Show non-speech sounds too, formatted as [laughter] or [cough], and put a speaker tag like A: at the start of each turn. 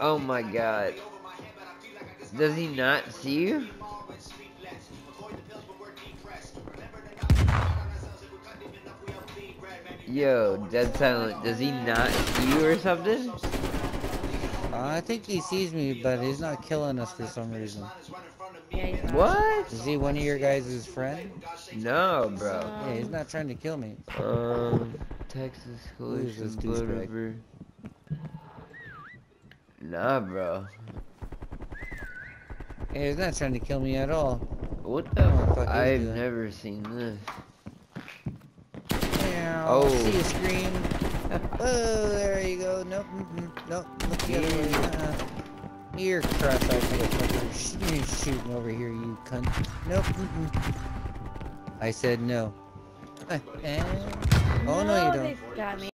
A: Oh my god. Does he not see you? Yo, dead silent. Does he not see you or something?
B: Uh, I think he sees me, but he's not killing us for some reason.
C: Yeah.
A: What?
B: Is he one of your guys' friend?
A: No, bro.
B: Yeah, he's not trying to kill me.
A: Um, Texas
B: Who is this
A: Collision
B: douchebag?
A: whatever. Nah, bro.
B: Yeah, he's not trying to kill me at all.
A: What
B: I don't know what the
A: the?
B: fuck
A: I've
B: doing.
A: never seen this.
B: Meow,
A: Oh.
B: See you scream. [laughs] oh, there you go. Nope, mm -mm, nope. Look the other way. Uh-uh. You're cross-eyed motherfucker. Sh- you shooting over here, you cunt. Nope. Mm -mm. I said no. [laughs] Eh. Oh no, you don't.
C: got me.